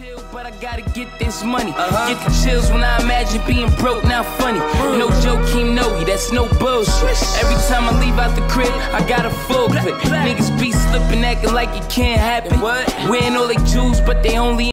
chill, but I gotta get this money. Uh-huh. Get the chills when I imagine being broke, now funny. No Joakim Noah, that's no bullshit. Every time I leave out the crib, I got a full clip. Niggas be slipping, acting like it can't happen. What? Wearing all they jewels, but they only